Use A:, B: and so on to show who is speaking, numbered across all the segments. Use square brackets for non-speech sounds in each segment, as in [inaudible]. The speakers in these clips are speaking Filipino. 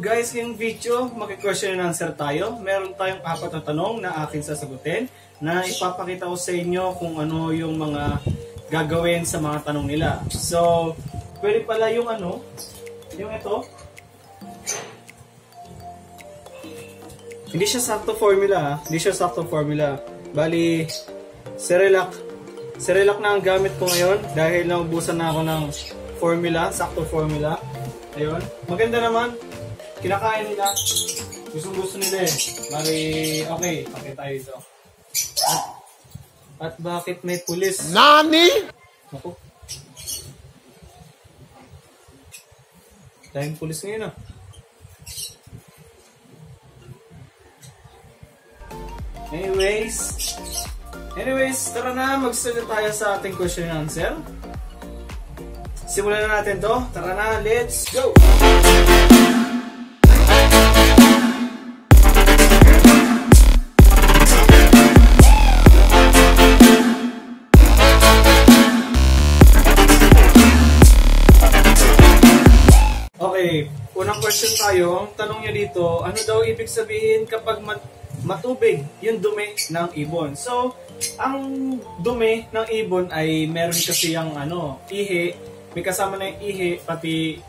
A: Guys, ngayong video, mag-question and answer tayo. Meron tayong apat na tanong na akin sasagutin na ipapakita ko sa inyo kung ano yung mga gagawin sa mga tanong nila. So, pwede pala yung ano, yung ito. Hindi siya sakto formula ha. Hindi siya sakto formula. Bali, Cerelac. Cerelac na ang gamit ko ngayon dahil naubusan na ako ng formula, sakto formula. Ayun. Maganda naman. Kinakain nila. Gustong gusto nila eh. Bali, okay. Pakita tayo ito. At, bakit may pulis?
B: Nani?
A: Ako. Daming pulis ngayon ah. Anyways, anyways, tara na, magsasagot tayo sa ating question and answer. Simulan na natin to. Tara na, let's go! Dito, ano daw ibig sabihin kapag mat- matubig yung dumi ng ibon? So, ang dumi ng ibon ay meron kasi yung ano, ihi, may kasama na yung ihi, pati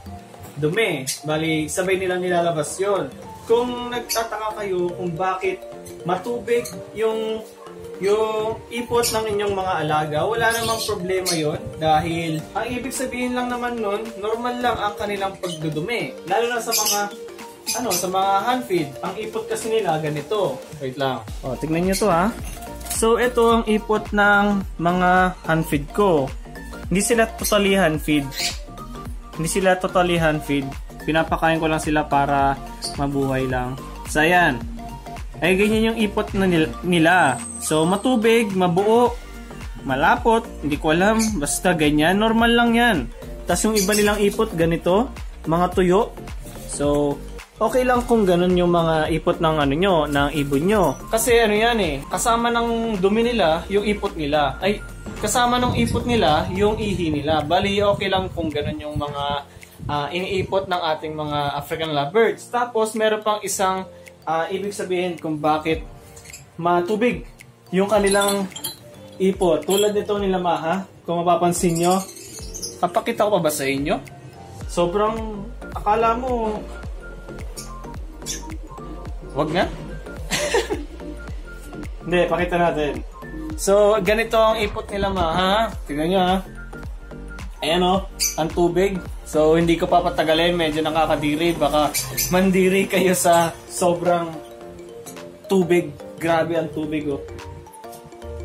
A: dumi. Bali, sabay nilang nilalabas yon. Kung nagtataka kayo kung bakit matubig yung yung ipot ng inyong mga alaga, wala namang problema yon dahil ang ibig sabihin lang naman nun, normal lang ang kanilang pagdudumi. Lalo na sa mga ano, sa mga hand feed. Ang ipot kasi nila ganito. Wait lang. Oh, tignan niyo to ha. So ito ang ipot ng mga hand feed ko. Hindi sila totally hand feed. Hindi sila totally hand feed. Pinapakain ko lang sila para mabuhay lang. So ayan, ay ganyan yung ipot na nil- nila. So matubig, mabuo, malapot, hindi ko alam, basta ganyan, normal lang yan. Tapos yung iba nilang ipot ganito, mga tuyo. So okay lang kung ganun yung mga ipot ng ano nyo, ng ibon nyo. Kasi ano yan eh, kasama ng dumi nila, yung ipot nila. Ay, kasama ng ipot nila, yung ihi nila. Bali, okay lang kung ganun yung mga ah, iniipot ng ating mga African lovebirds. Tapos, meron pang isang ah, ibig sabihin kung bakit matubig yung kanilang ipot. Tulad nito nila Maha, kung mapapansin nyo, papakita ko pa ba sa inyo? Sobrang, akala mo, wag na? Hindi, pakita natin. So, ganito ang ipot nila Maha. Tignan nyo ha. Ayan o, ang tubig. So, hindi ko papatagalin. Medyo nakakadiri. Baka mandiri kayo sa sobrang tubig. Grabe ang tubig oh.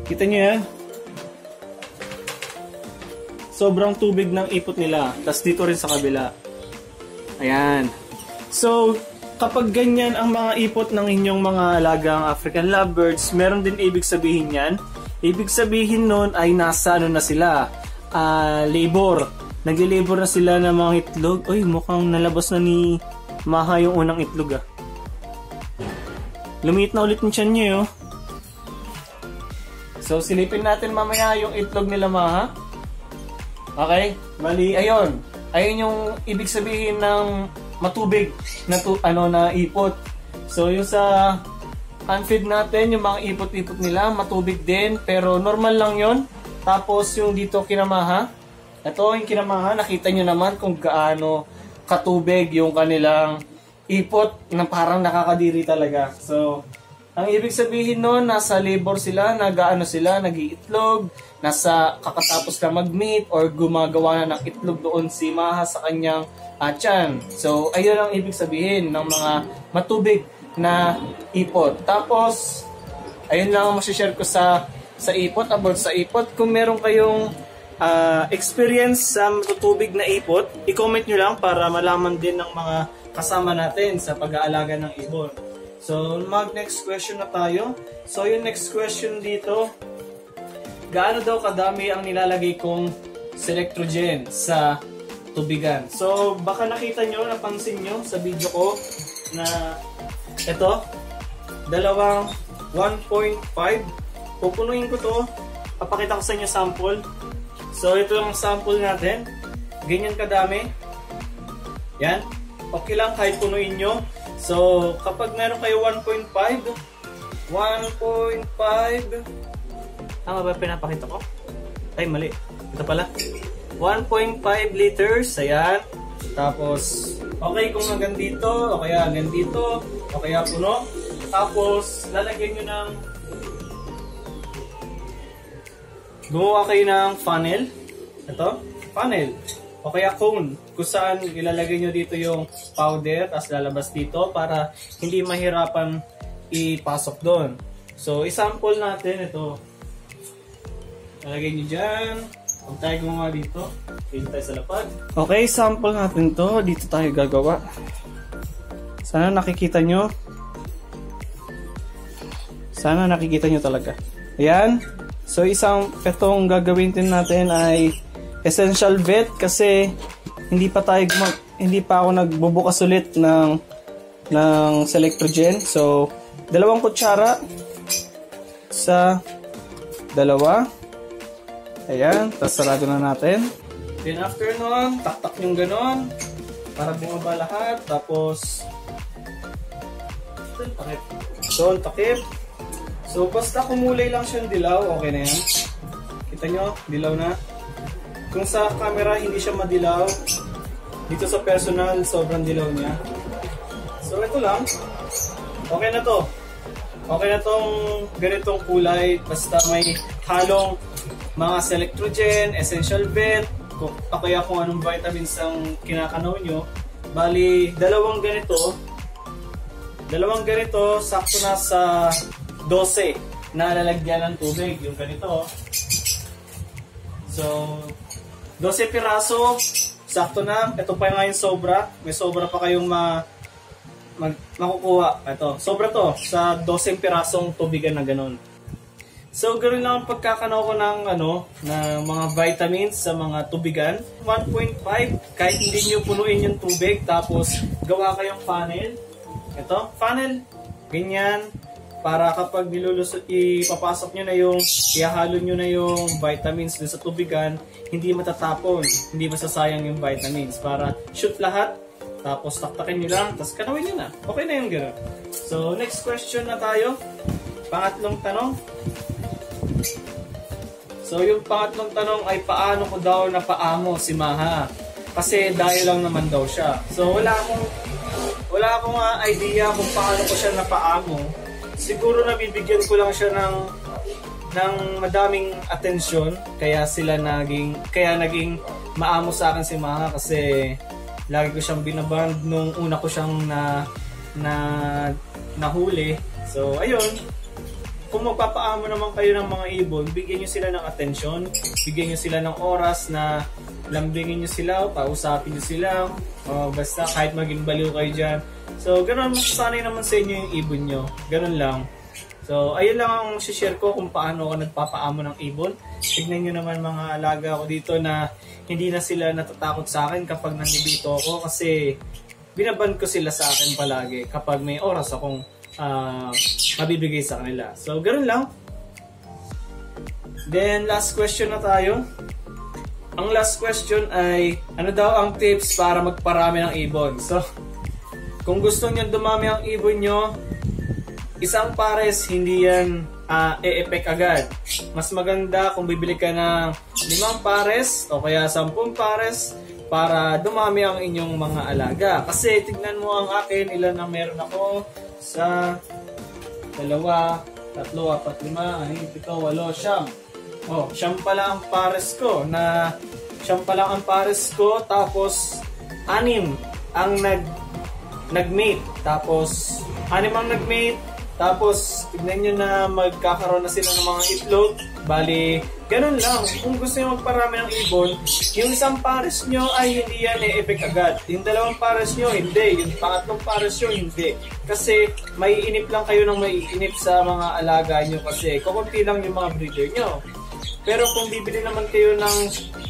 A: Kita nyo yan? Sobrang tubig ng ipot nila. Tapos dito rin sa kabila. Ayan. So, kapag ganyan ang mga ipot ng inyong mga alagang African lovebirds, meron din ibig sabihin yan. Ibig sabihin nun ay nasa ano na sila, ah, labor. Nagli-labor na sila ng mga itlog. Uy, mukhang nalabas na ni Maha yung unang itlog ah. Lumiit na ulit yung tiyan niya oh. So, silipin natin mamaya yung itlog nila Maha. Okay? Bali, ayun. Ayun yung ibig sabihin ng matubig na tu- ano na ipot. So, yung sa unfeed natin, yung mga ipot-ipot nila, matubig din, pero normal lang yon. Tapos, yung dito kinamaha, ito yung kinamaha, nakita nyo naman kung gaano katubig yung kanilang ipot na parang nakakadiri talaga. So, ang ibig sabihin nun, nasa labor sila, nagaano sila, nagiitlog, nasa kakatapos na mag-meet or gumagawa na ng itlog doon si Maha sa kanyang uh, tiyan. So, ayun ang ibig sabihin ng mga matubig na ipot. Tapos, ayun lang ang masishare ko sa sa ipot, about sa ipot. Kung meron kayong ah, experience sa matutubig na ipot, i-comment nyo lang para malaman din ng mga kasama natin sa pag-aalaga ng ibon. So, mag next question na tayo. So, yung next question dito, gaano daw kadami ang nilalagay kong selectrogen sa tubigan. So, baka nakita nyo, napansin nyo sa video ko na ito, dalawang 1.5. Pupunuin ko to. Papakita ko sa inyo sample. So, ito yung sample natin. Ganyan kadami. Yan. Okay lang kahit punuin nyo. So, kapag meron kayo 1.5, 1.5, tama ba pinapakita ko? Ay, mali. Ito pala. 1.5 liters. Ayan. Tapos, okay kung hanggang dito, o kaya hanggang dito, o kaya puno. Tapos, lalagyan nyo ng gumawa kayo ng funnel. Ito, funnel. O kaya cone, kung saan ilalagay nyo dito yung powder, tapos lalabas dito para hindi mahirapan ipasok doon. So, isample natin ito. Lalagay nyo dyan. Huwag tayo gumawa dito. Dito tayo sa lapad. Okay, sample natin to. Dito tayo gagawa. Sana nakikita nyo. Sana nakikita nyo talaga. Ayan. So, isang petong gagawin din natin ay essential vet kasi hindi pa tayo hindi pa ako nagbubukas ulit ng ng selectrogen. So, dalawang kutsara sa dalawa. Ayan, tapos sarado na natin. Then after nun, taktak yung ganon para bumaba lahat. Tapos, doon takip. Doon takip. So, basta kumulay lang siyang dilaw, okay na yan. Kita nyo, dilaw na. Kung sa camera hindi siya madilaw, dito sa personal sobrang dilaw niya. So ito lang. Okay na to. Okay na tong ganitong kulay basta may halong mga selectrogen, essential vet, o kaya kung anong vitamins ang kinakanaw nyo. Bali, dalawang ganito, dalawang ganito, sakto na sa 12 na lalagyan ng tubig. Yung ganito. So, 12 piraso, sakto na. Ito pa nga yung sobra. May sobra pa kayong ma mag, makukuha. Ito, sobra to sa 12 pirasong tubigan na ganun. So, ganoon lang ang pagkakanaw ko ng, ano, ng mga vitamins sa mga tubigan. 1.5, kahit hindi nyo punuin yung tubig, tapos gawa kayong funnel. Ito, funnel. Ganyan. Para kapag nilulusot, ipapasok nyo na yung, ihahalo nyo na yung vitamins dun sa tubigan, hindi matatapon, hindi masasayang yung vitamins. Para shoot lahat, tapos taktakin nyo lang, tapos kanawin nyo na. Okay na yung gano'n. So, next question na tayo. Pangatlong tanong. So, yung pangatlong tanong ay paano ko daw na paamo si Maha? Kasi dahil lang naman daw siya. So, wala akong wala akong uh, idea kung paano ko siya napaamo. Siguro nabibigyan ko lang siya ng ng madaming atensyon kaya sila naging kaya naging maamo sa akin si Maha kasi lagi ko siyang binaband nung una ko siyang na na nahuli. So, ayun, kung magpapaamo naman kayo ng mga ibon, bigyan nyo sila ng atensyon, bigyan nyo sila ng oras na lambingin nyo sila, pausapin nyo sila, o basta kahit maging baliw kayo dyan. So, ganun, masasanay naman sa inyo yung ibon nyo. Ganun lang. So, ayun lang ang share ko kung paano ako nagpapaamo ng ibon. Tignan nyo naman mga alaga ko dito na hindi na sila natatakot sa akin kapag nandito ako kasi binaban ko sila sa akin palagi kapag may oras akong uh, mabibigay sa kanila. So, ganun lang. Then, last question na tayo. Ang last question ay, ano daw ang tips para magparami ng ibon? So, [laughs] kung gusto niyo dumami ang ibon nyo, isang pares, hindi yan uh, e-effect agad. Mas maganda kung bibili ka ng limang pares o kaya sampung pares para dumami ang inyong mga alaga. Kasi tignan mo ang akin, ilan na meron ako sa dalawa, tatlo, apat, lima, anim, pito, walo, siyam. Oh, siyam pala ang pares ko na siyam pala ang pares ko tapos anim ang nag nagmate tapos anim ang nagmate tapos, tignan nyo na magkakaroon na sila ng mga itlog. Bali, ganun lang. Kung gusto nyo magparami ng ibon, yung isang pares nyo ay hindi yan e-effect agad. Yung dalawang pares nyo, hindi. Yung pangatlong pares nyo, hindi. Kasi, may inip lang kayo ng may inip sa mga alaga nyo kasi kukunti lang yung mga breeder nyo. Pero kung bibili naman kayo ng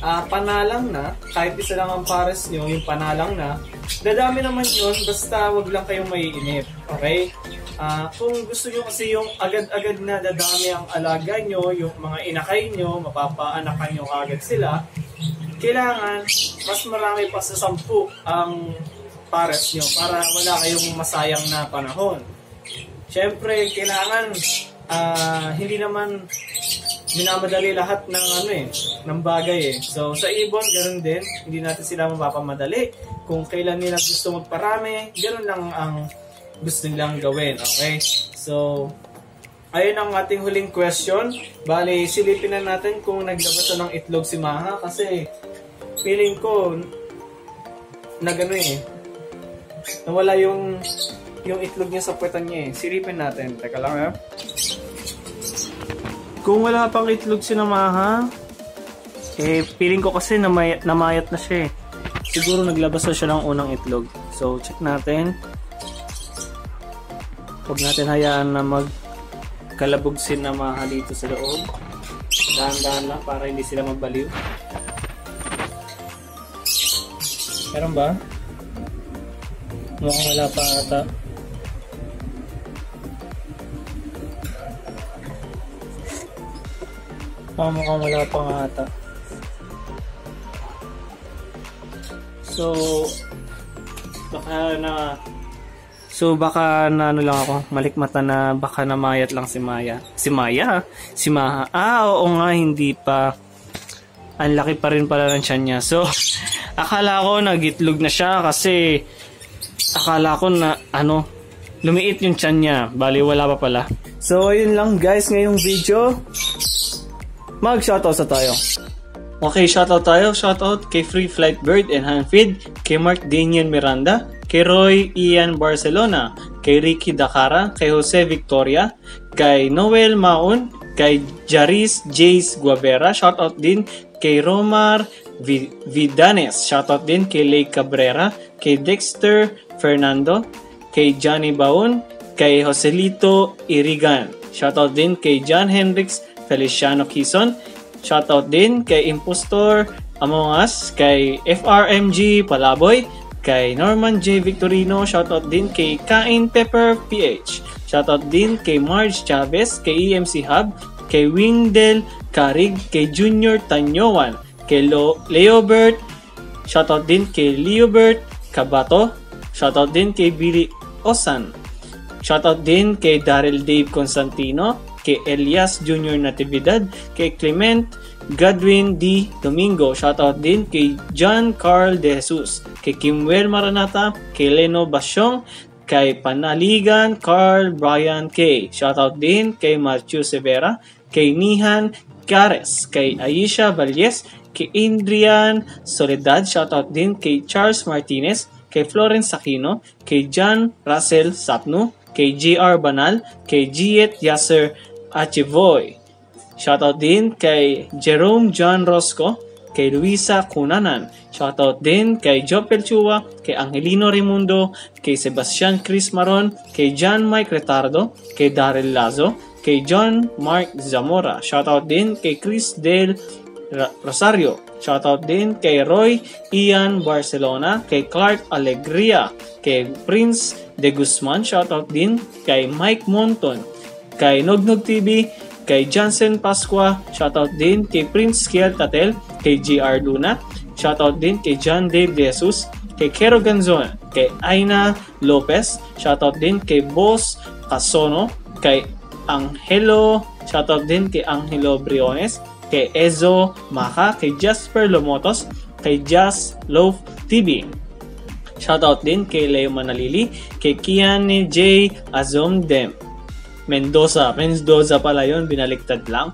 A: uh, panalang na, kahit isa lang ang pares nyo, yung panalang na, dadami naman yun, basta wag lang kayong maiinip. Okay? Uh, kung gusto nyo kasi yung agad-agad na dadami ang alaga nyo, yung mga inakay nyo, mapapaanakan nyo agad sila, kailangan mas marami pa sa sampu ang pares nyo para wala kayong masayang na panahon. Siyempre, kailangan uh, hindi naman minamadali lahat ng ano eh, ng bagay eh. So sa ibon, ganoon din, hindi natin sila mapapamadali. Kung kailan nila gusto magparami, ganoon lang ang gusto nilang gawin, okay? So, ayun ang ating huling question. Bali, silipin na natin kung naglabas ng itlog si Maha kasi feeling ko na gano'n eh. Nawala yung yung itlog niya sa puwetan niya eh. Silipin natin. Teka lang eh. Kung wala pang itlog si Namaha, eh, feeling ko kasi namayat, namayat na siya eh. Siguro naglabas na siya ng unang itlog. So, check natin. Huwag natin hayaan na magkalabog si Namaha dito sa loob. Dahan-dahan lang para hindi sila magbaliw. Meron ba? Mukhang wala pa ata. Oh, mukhang wala pa nga ata. So, baka na So baka na ano lang ako, malikmata na baka namayat lang si Maya. Si Maya? Si Maha. Ah, oo nga, hindi pa. Ang laki pa rin pala ng tiyan niya. So, [laughs] akala ko nagitlog na siya kasi akala ko na ano, lumiit yung tiyan niya. Bali, wala pa pala. So, ayun lang guys ngayong video mag-shoutout sa tayo. Okay, shoutout tayo. Shoutout kay Free Flight Bird and Hanfeed, kay Mark Daniel Miranda, kay Roy Ian Barcelona, kay Ricky Dakara, kay Jose Victoria, kay Noel Maun, kay Jaris Jace Guavera, shoutout din kay Romar Vidanes, shoutout din kay Lay Cabrera, kay Dexter Fernando, kay Johnny Baun, kay Joselito Irigan, shoutout din kay John Hendricks Feliciano Quezon. Shoutout din kay Impostor Among Us, kay FRMG Palaboy, kay Norman J. Victorino, shoutout din kay Kain Pepper PH. Shoutout din kay Marge Chavez, kay EMC Hub, kay Wingdel Karig, kay Junior Tanyowan, kay Lo Leobert, shoutout din kay Leobert Kabato, shoutout din kay Billy Osan, shoutout din kay Daryl Dave Constantino, kay Elias Jr. Natividad, kay Clement Godwin D. Domingo. Shoutout din kay John Carl De Jesus, kay Kimwell Maranata, kay Leno Basyong, kay Panaligan Carl Brian K. Shoutout din kay Matthew Severa, kay Nihan Cares, kay Aisha Valles, kay Adrian Soledad. Shoutout din kay Charles Martinez, kay Florence Aquino, kay John Russell Sapno, kay JR Banal, kay Giet Yasser Achivoy. Shoutout din kay Jerome John Rosco, kay Luisa Cunanan. Shoutout din kay Jopel Chua, kay Angelino Rimundo, kay Sebastian Chris Maron, kay John Mike Retardo, kay Daryl Lazo, kay John Mark Zamora. Shoutout din kay Chris Del Rosario. Shoutout din kay Roy Ian Barcelona, kay Clark Alegria, kay Prince De Guzman. Shoutout din kay Mike Monton, kay Nognog TV, kay Johnson Pasqua, shoutout din kay Prince Kiel Tatel, kay GR Luna, shoutout din kay John Dave Jesus, kay Kero Ganzon, kay Aina Lopez, shoutout din kay Boss Casono, kay Angelo, shoutout din kay Angelo Briones, kay Ezo Maka, kay Jasper Lomotos, kay Just Love TV. Shoutout din kay Leo Manalili, kay Kiane J. Azom Dem, Mendoza. Mendoza pala yon binaliktad lang.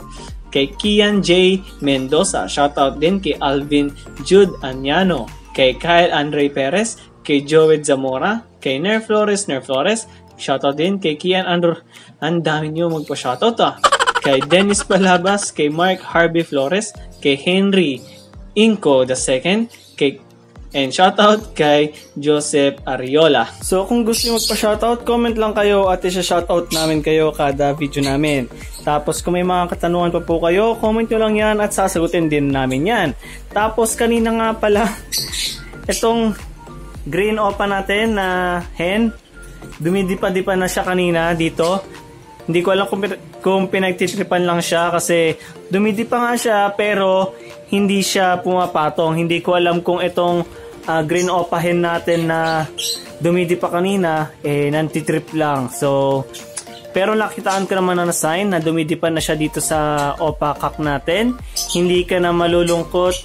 A: Kay Kian J. Mendoza. Shoutout din kay Alvin Jude Anyano. Kay Kyle Andre Perez. Kay Joed Zamora. Kay Ner Flores, Ner Flores. Shoutout din kay Kian Andro. Ang dami nyo magpa-shoutout ah. Kay Dennis Palabas. Kay Mark Harvey Flores. Kay Henry Inco II. Kay
B: And shoutout kay Joseph Ariola.
A: So kung gusto nyo magpa-shoutout, comment lang kayo at isa-shoutout namin kayo kada video namin. Tapos kung may mga katanungan pa po kayo, comment nyo lang yan at sasagutin din namin yan. Tapos kanina nga pala, [laughs] itong green opa natin na hen, dumidipa-dipa na siya kanina dito. Hindi ko alam kung, kung pinagtitripan lang siya kasi dumidipa nga siya pero hindi siya pumapatong. Hindi ko alam kung itong uh, green opahin natin na dumidi pa kanina, eh, nantitrip lang. So, pero nakitaan ko naman na sign na dumidi pa na siya dito sa opa kak natin. Hindi ka na malulungkot.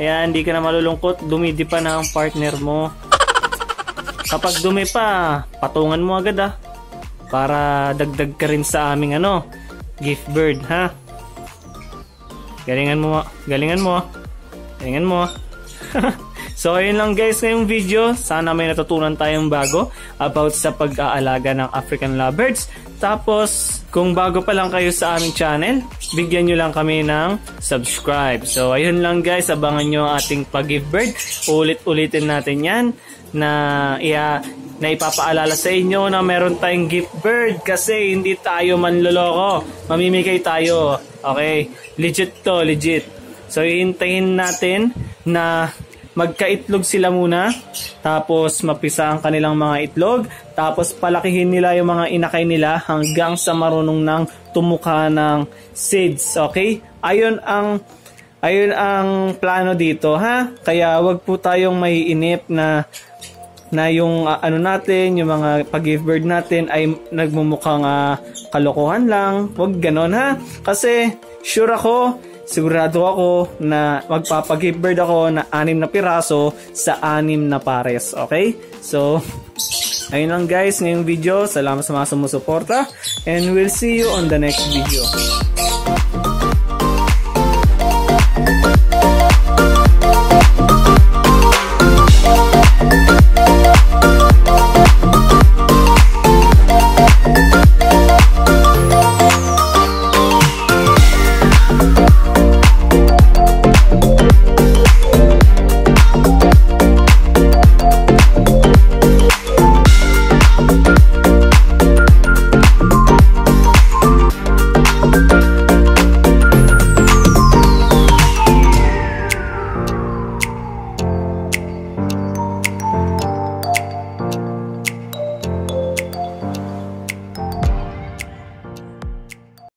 A: Ayan, hindi ka na malulungkot. Dumidi pa na ang partner mo. Kapag dumi pa, patungan mo agad ah. Para dagdag ka rin sa aming ano, gift bird ha. Galingan mo, galingan mo. Galingan mo. [laughs] So ayun lang guys ngayong video. Sana may natutunan tayong bago about sa pag-aalaga ng African lovebirds. Tapos kung bago pa lang kayo sa aming channel, bigyan nyo lang kami ng subscribe. So ayun lang guys, abangan nyo ang ating pag-give bird. Ulit-ulitin natin yan na iya na ipapaalala sa inyo na meron tayong gift bird kasi hindi tayo manloloko. Mamimigay tayo. Okay? Legit to, legit. So, hihintayin natin na magkaitlog sila muna, tapos mapisa ang kanilang mga itlog, tapos palakihin nila yung mga inakay nila hanggang sa marunong nang tumuka ng seeds, okay? Ayon ang ayun ang plano dito, ha? Kaya wag po tayong maiinip na na yung uh, ano natin, yung mga pag-give bird natin ay nagmumukhang uh, kalokohan lang. Wag ganon ha. Kasi sure ako sigurado ako na magpapag-give bird ako na anim na piraso sa anim na pares. Okay? So, ayun lang guys ngayong video. Salamat sa mga sumusuporta and we'll see you on the next video.